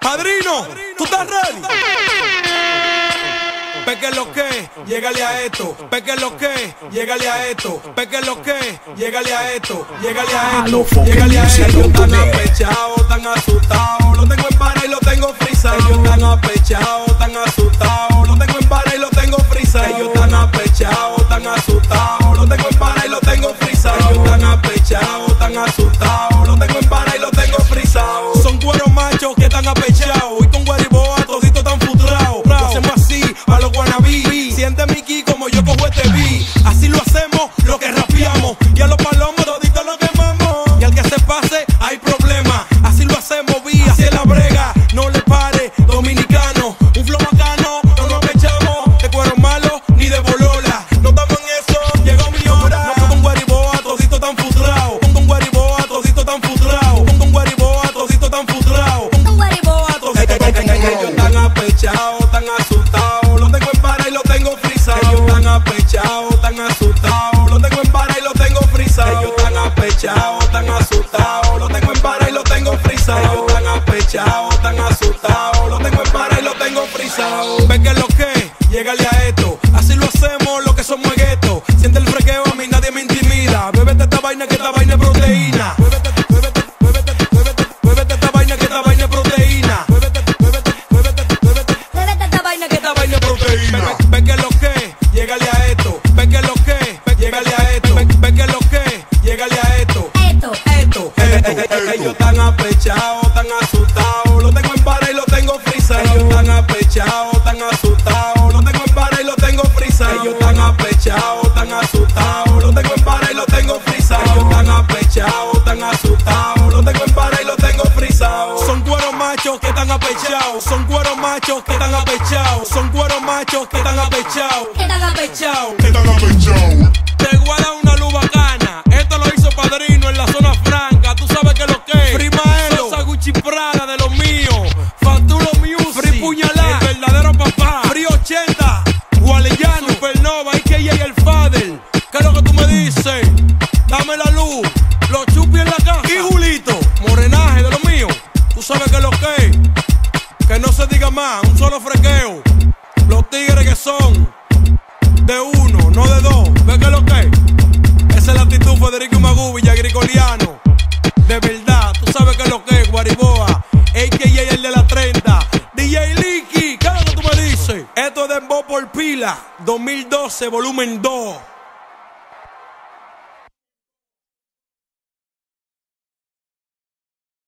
Padrino, ¿tú estás ready? Peque lo que, llégale a esto. Peque lo que, llégale a esto. Peque lo que, llégale a esto. Llégale a esto. Llégale a esto. Están apechados. Y con guariboa todito tan frustrados. Lo hacemos así, a los guanabí. Siente Mickey como yo cojo este beat. Así lo hacemos, lo que rapeamos. Ve, ve que lo que, llégale a esto. esto. Esto, esto, ellos están apechados, tan asustados. Lo tengo en para y lo tengo frisado. Ellos están apechados, tan asustados. Lo tengo en para y lo tengo frisado. Ellos están apechados, tan asustados. Lo tengo en para y lo tengo frisado. Ellos están apechados, tan asustados. Lo tengo en para y lo tengo frisado. Son cueros machos que están apechados. Son cueros machos que están apechados. Son cueros machos que están apechados. Que están apechados. que están apechados. Que que. Que no se diga más. Un solo frequeo. Los tigres que son de uno, no de dos. ¿Ves qué es lo que es? Esa es la actitud Federico Magú, Villa Grigoliano. De verdad, tú sabes qué es lo que es, Guariboa. AKA el de la 30. DJ Licky, ¿qué es lo que tú me dices? Esto es de Dembow por pila, 2012, volumen 2.